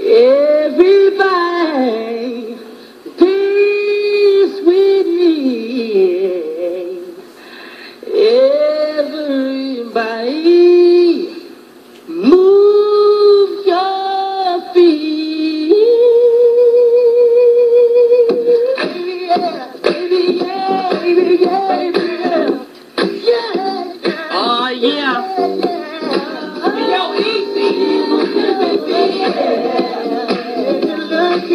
Everybody dance with me. Everybody move your feet. Baby, yeah, baby, yeah, baby, yeah. Yeah. Oh, yeah.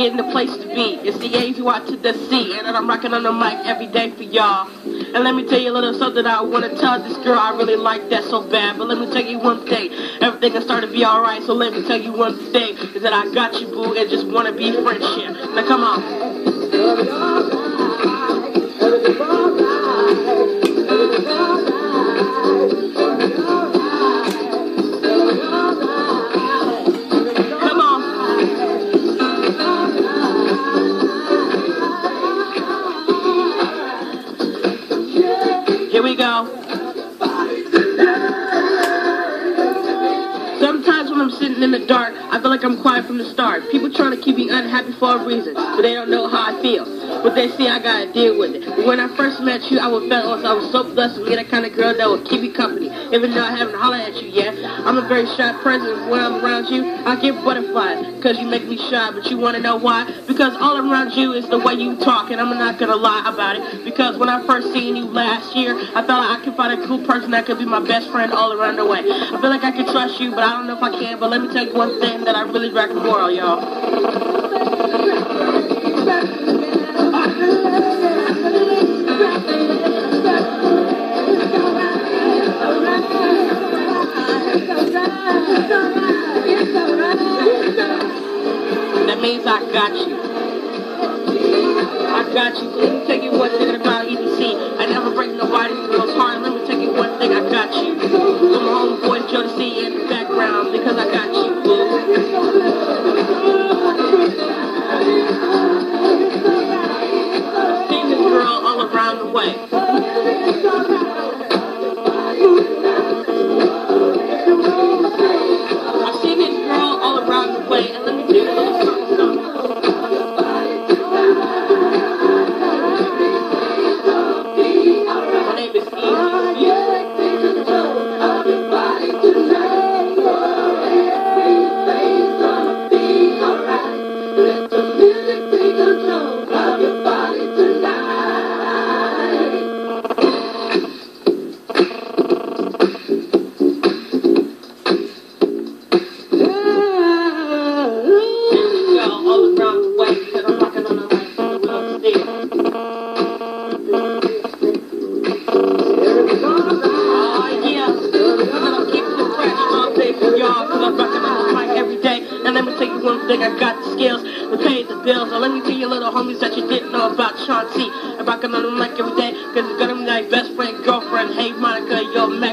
In the place to be. It's the A-Y to the C, and I'm rocking on the mic every day for y'all. And let me tell you a little something I want to tell this girl I really like that so bad. But let me tell you one thing, everything can start to be alright. So let me tell you one thing, is that I got you, boo, and just want to be friendship. Now come on. Sitting in the dark, I feel like I'm quiet from the start. People trying to keep me unhappy for a reason, but they don't know how I feel. But they see I gotta deal with it. But when I first met you, I was felt I was so blessed to be that kind of girl that would keep me company, even though I haven't hollered at you yet. I'm a very shy person. When I'm around you, I get butterflies because you make me shy. But you want to know why? Because all around you is the way you talk, and I'm not gonna lie about it. Because when I first seen you last year, I felt like I could find a cool person that could be my best friend all around the way. I feel like I could trust you, but I don't know if I can. But let me tell you one thing that I really rock and roll, y'all. Means I got you. I got you. Let me tell you one thing about Eazy-C. I never break nobody's heart. Let me tell you one thing. I got you. Never take you one thing: I got the skills to pay the bills. Now let me tell you little homies that you didn't know about Chauncey. I rock him on him like every day, cause he's got him like best friend, girlfriend. Hey Monica, yo man.